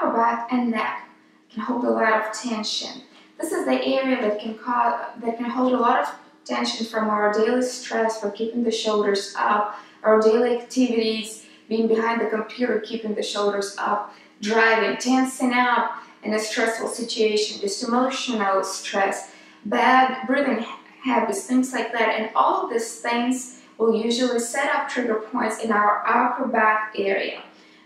back and neck can hold a lot of tension. This is the area that can cause, that can hold a lot of tension from our daily stress for keeping the shoulders up, our daily activities, being behind the computer, keeping the shoulders up, driving, tensing up in a stressful situation, just emotional stress, bad breathing habits, things like that. And all of these things will usually set up trigger points in our upper back area.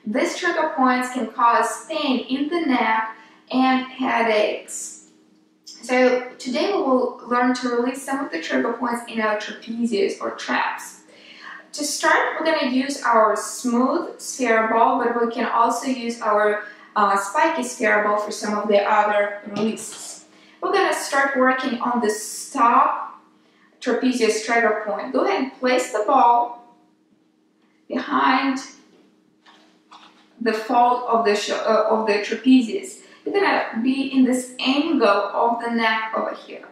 These trigger points can cause pain in the neck and headaches. So today we will learn to release some of the trigger points in our trapezius or traps. To start, we're going to use our smooth sFera ball, but we can also use our uh, spiky sFera ball for some of the other releases. We're going to start working on the stop trapezius trigger point. Go ahead and place the ball behind the fold of the, uh, of the trapezius. You're gonna be in this angle of the neck over here.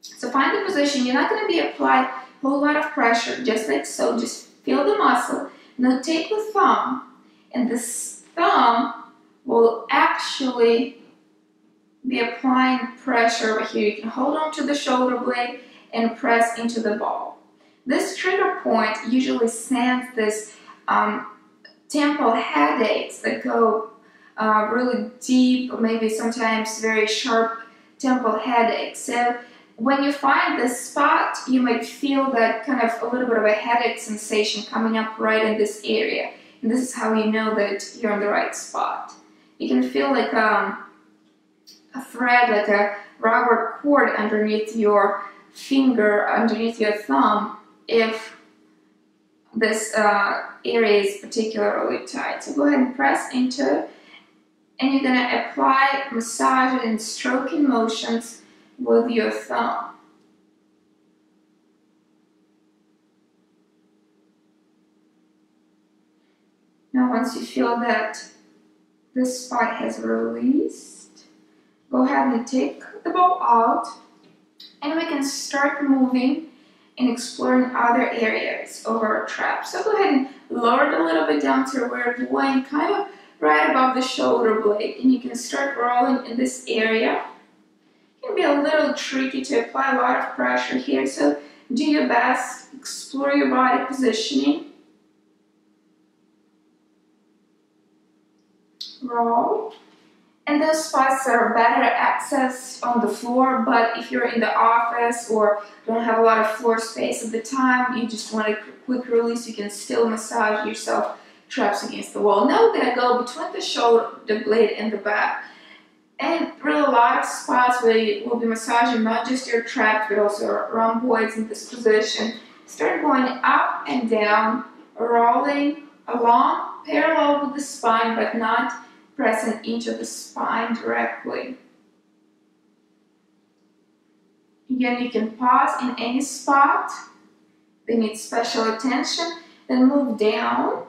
So find the position. You're not gonna be apply a whole lot of pressure, just like so. Just feel the muscle. Now take the thumb, and this thumb will actually be applying pressure over here. You can hold on to the shoulder blade and press into the ball. This trigger point usually sends this um, temple headaches that go uh, really deep, maybe sometimes very sharp temple headaches. So when you find this spot, you might feel that kind of a little bit of a headache sensation coming up right in this area. And this is how you know that you're on the right spot. You can feel like um, a thread, like a rubber cord underneath your finger, underneath your thumb, if this uh, area is particularly tight. So go ahead and press into it and you're going to apply massage and stroking motions with your thumb. Now once you feel that this spot has released, go ahead and take the ball out and we can start moving and exploring other areas of our trap. So go ahead and lower it a little bit down to where it's going, kind of right above the shoulder blade. And you can start rolling in this area. It can be a little tricky to apply a lot of pressure here, so do your best, explore your body positioning. Roll. And those spots are better accessed on the floor, but if you're in the office or don't have a lot of floor space at the time, you just want a quick release, you can still massage yourself traps against the wall. Now we're going to go between the shoulder, the blade, and the back. And really a lot of spots where you will be massaging not just your traps, but also rhomboids in this position. Start going up and down, rolling along, parallel with the spine, but not pressing into the spine directly. Again, you can pause in any spot. They need special attention. Then move down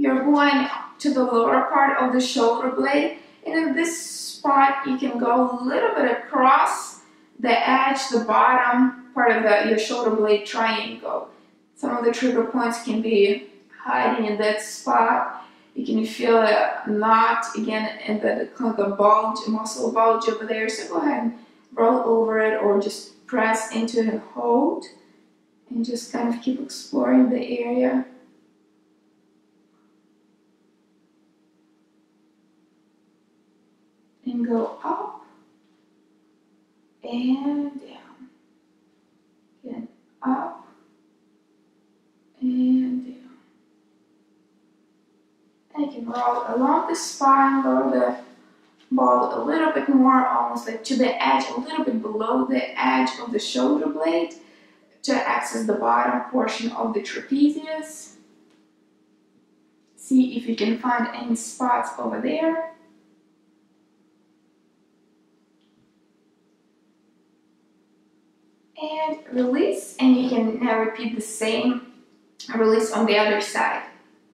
you're going to the lower part of the shoulder blade and in this spot you can go a little bit across the edge, the bottom part of the, your shoulder blade triangle. Some of the trigger points can be hiding in that spot. You can feel a knot again in the kind of bulge, muscle bulge over there. So go ahead and roll over it or just press into it and hold and just kind of keep exploring the area. and go up and down. Again, up and down. Roll along the spine, roll the ball a little bit more, almost like to the edge, a little bit below the edge of the shoulder blade to access the bottom portion of the trapezius. See if you can find any spots over there. and release and you can now repeat the same release on the other side.